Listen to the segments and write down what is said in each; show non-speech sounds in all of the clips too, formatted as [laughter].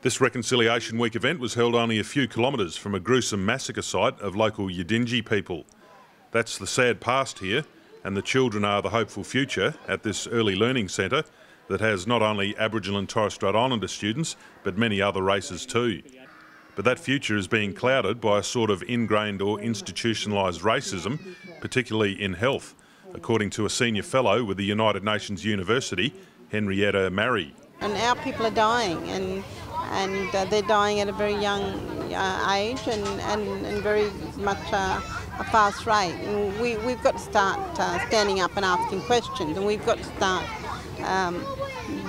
This Reconciliation Week event was held only a few kilometres from a gruesome massacre site of local Yidinji people. That's the sad past here, and the children are the hopeful future at this early learning centre that has not only Aboriginal and Torres Strait Islander students, but many other races too. But that future is being clouded by a sort of ingrained or institutionalised racism, particularly in health, according to a senior fellow with the United Nations University, Henrietta Marrie. And our people are dying, and and uh, they're dying at a very young uh, age and, and, and, very much uh, a fast rate. And we, we've got to start uh, standing up and asking questions, and we've got to start um,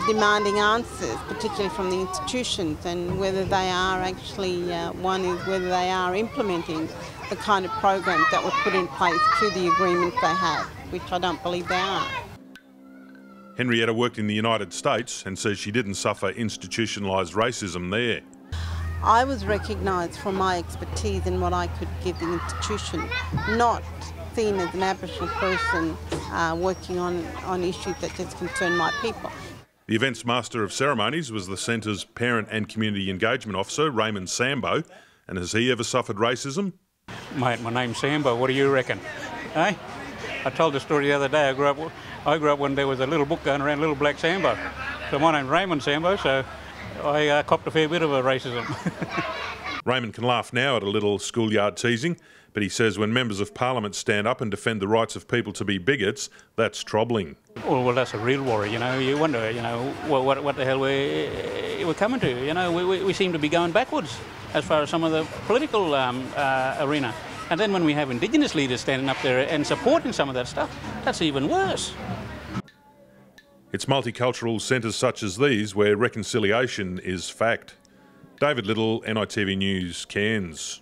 demanding answers, particularly from the institutions, and whether they are actually, uh, one is whether they are implementing the kind of programs that were put in place through the agreements they have, which I don't believe they are. Henrietta worked in the United States and says she didn't suffer institutionalised racism there. I was recognised for my expertise in what I could give the institution, not seen as an Aboriginal person uh, working on, on issues that just concern my people. The event's Master of Ceremonies was the Centre's Parent and Community Engagement Officer, Raymond Sambo. And has he ever suffered racism? Mate, my name's Sambo. What do you reckon? Eh? I told the story the other day. I grew up, I grew up when there was a little book going around, Little Black Sambo. So my name's Raymond Sambo, so I uh, copped a fair bit of a racism. [laughs] Raymond can laugh now at a little schoolyard teasing, but he says when members of parliament stand up and defend the rights of people to be bigots, that's troubling. Well, well that's a real worry, you know. You wonder, you know, what, what the hell we're, we're coming to. You know, we, we seem to be going backwards as far as some of the political um, uh, arena. And then when we have Indigenous leaders standing up there and supporting some of that stuff, that's even worse. It's multicultural centres such as these where reconciliation is fact. David Little, NITV News, Cairns.